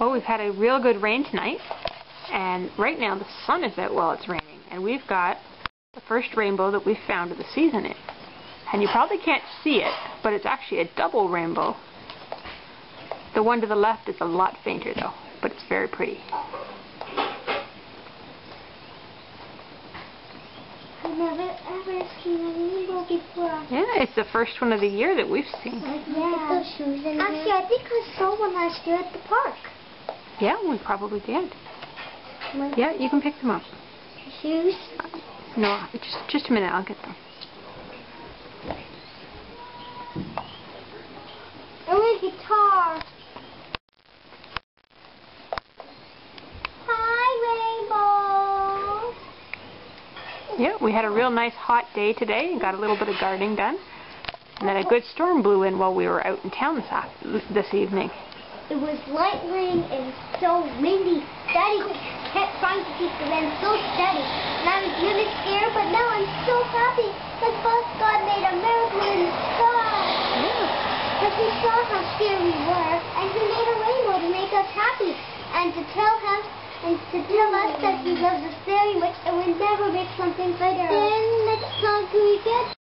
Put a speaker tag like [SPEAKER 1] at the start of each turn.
[SPEAKER 1] Well, we've had a real good rain tonight, and right now the sun is out while it's raining, and we've got the first rainbow that we've found of the season in. And you probably can't see it, but it's actually a double rainbow. The one to the left is a lot fainter though, but it's very pretty.
[SPEAKER 2] I've never ever seen a rainbow before.
[SPEAKER 1] Yeah, it's the first one of the year that we've seen.
[SPEAKER 2] Yeah. Actually, I think I saw one last year at the park.
[SPEAKER 1] Yeah, we probably did. Yeah, you can pick them up.
[SPEAKER 2] Shoes?
[SPEAKER 1] No, just just a minute, I'll get them.
[SPEAKER 2] Oh, a guitar. Hi, Rainbow.
[SPEAKER 1] Yeah, we had a real nice hot day today and got a little bit of gardening done. And then a good storm blew in while we were out in town this, this evening.
[SPEAKER 2] It was light rain and so windy. Daddy kept trying to keep the wind so steady. And I was really scared, but now I'm so happy because God made a miracle in the sky. Because he saw how scared we were, and he made a rainbow to make us happy. And to tell him and to tell us that he loves us very much and will never make something better. Then song can we get?